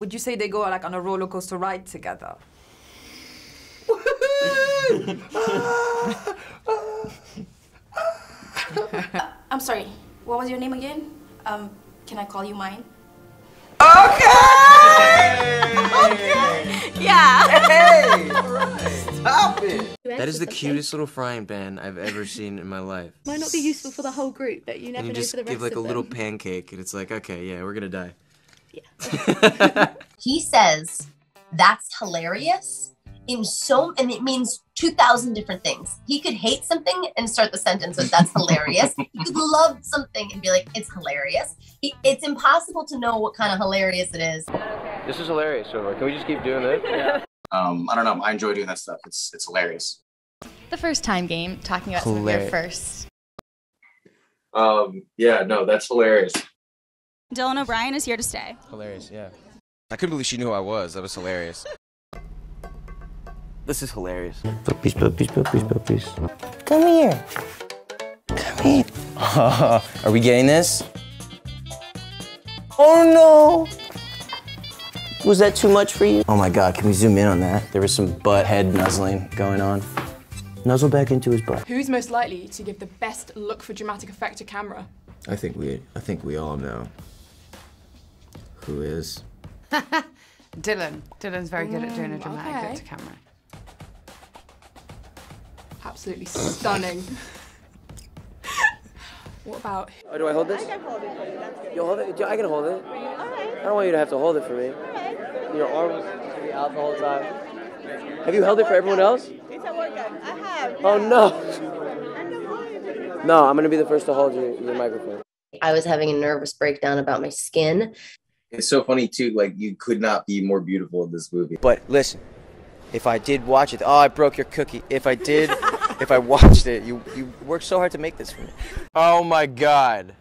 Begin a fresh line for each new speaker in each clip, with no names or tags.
Would you say they go like on a roller coaster ride together?
I'm sorry. What was your name again? Um, can I call you mine? Okay. Yeah.
Stop it! That is the cutest little frying pan I've ever seen in my life.
Might not be useful for the whole group, but you never
And you
know
just
for the rest
give like
of
a little pancake, and it's like, okay, yeah, we're gonna die.
he says that's hilarious in so and it means 2000 different things he could hate something and start the sentence with that's hilarious he could love something and be like it's hilarious he, it's impossible to know what kind of hilarious it is
This is hilarious, so can we just keep doing this?
Um, I don't know. I enjoy doing that stuff. It's it's hilarious.
The first time game, talking about some of your
Hilarious.
first.
Um, yeah, no, that's hilarious.
Dylan O'Brien is here to stay.
Hilarious, yeah. I couldn't believe she knew who I was. That was hilarious. This is hilarious.
Puppies, puppies, puppies, puppies. Come here. Come here.
Are we getting this?
Oh no! Was that too much for you? Oh my god, can we zoom in on that?
There was some butt head nuzzling going on.
Nuzzle back into his butt.
Who's most likely to give the best look for dramatic effect to camera?
I think we, I think we all know who is.
Dylan. Dylan's very good at doing a
Mm,
dramatic
okay.
look to camera.
Absolutely stunning. what about
Oh, do I hold this? You hold it. I can hold it. I don't want you to have to hold it for me. Your arm was to be out the whole time. Have you held it for everyone else? Oh no! No, I'm gonna be the first to hold your, your microphone.
i was having a nervous breakdown about my skin
It's so funny too. Like you could not be more beautiful in this movie.
But listen, if I did watch it, oh, I broke your cookie. If I did, if I watched it, you you worked so hard to make this for me. Oh my God.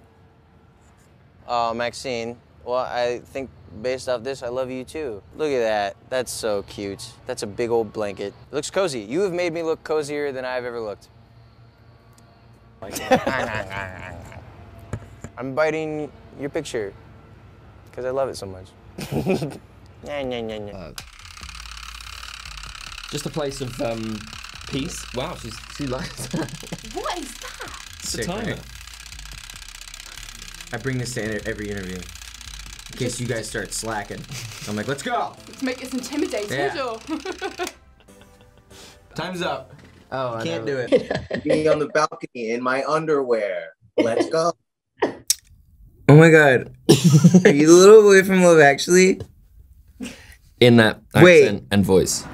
Oh, Maxine. Well, I think based off this, I love you too. Look at that. That's so cute. That's a big old blanket. It looks cozy. You have made me look cozier than I've ever looked. I'm biting your picture because I love it so much. Nya, nya, nya, nya.
Just a place of um, peace. Wow, she's she likes that.
what is that
It's a timer.
I bring this to every interview. In case you guys start slacking. I'm like, let's go!
Let's make this intimidating?
Yeah. Time's up. Oh, I
Can't
know.
do it. Being on the balcony in my underwear. Let's go.
Oh my god. Are you the little boy from Love Actually?
In that
Wait.
and voice.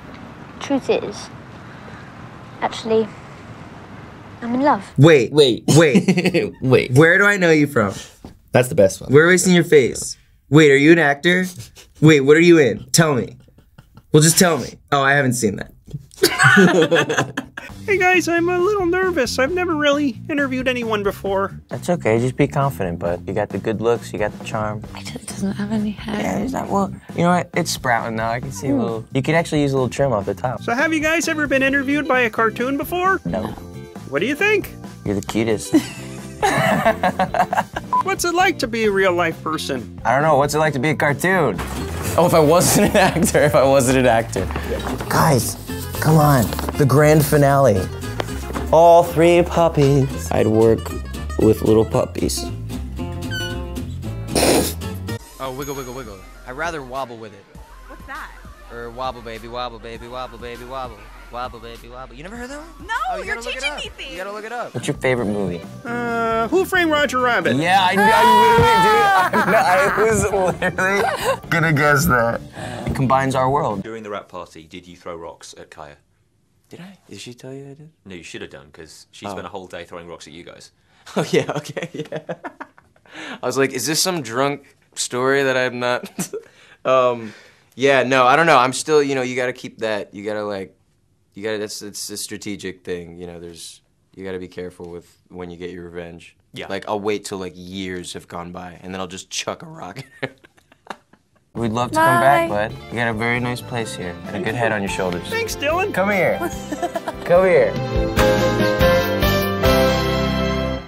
Truth is, actually, I'm in love.
Wait,
Wait.
wait.
Wait.
Where do I know you from?
That's the best one.
Where have I seen your face? Wait, are you an actor? Wait, what are you in? Tell me. Well, just tell me. Oh, I haven't seen that.
Hey guys, I'm a little nervous. I've never really interviewed anyone before.
That's okay, just be confident, bud. You got the good looks, you got the charm.
It just doesn't have any hair.
Yeah, is that well? You know what? It's sprouting now. I can see a hmm. little. You could actually use a little trim off the top.
So, have you guys ever been interviewed by a cartoon before?
No,
What do you think?
you're the cutest.
What's it like to be a real life person?
I don't know. What's it like to be a cartoon? Oh, if I wasn't an actor, if I wasn't an actor. Guys, come on. The grand finale. All three puppies. I'd work with little puppies.
Oh, wiggle, wiggle, wiggle. I'd rather wobble with it.
What's that?
Or wobble, baby, wobble, baby, wobble, baby, wobble. Wobble, baby, wobble. You never heard that one?
No,
Oh, you
you're
gotta look it
teaching me things.
You gotta look it up.
What's your favorite movie?
Uh, Who Framed Roger Rabbit?
Yeah, I, I literally, dude, I, I was literally gonna guess that. It combines our world.
During wrap party, did you throw rocks at Kaya?
Did I? Did she tell you I did?
No, you should have done because she
Oh.
spent a whole day throwing rocks at you guys.
Oh, yeah, okay, yeah. I was like, is this some drunk story that I'm not? um, yeah, no, I don't know. I'm still, you know, you gotta keep that. You gotta, like, you gotta, that's, it's a strategic thing. You know, there's, you gotta be careful with when you get your revenge.
Yeah.
Like, I'll wait till, like, years have gone by, and then I'll just chuck a rock at her.
We'd love to come back, bud. You got a very nice place here and a good head on your shoulders.
Thanks, Dylan.
Come here. Come here.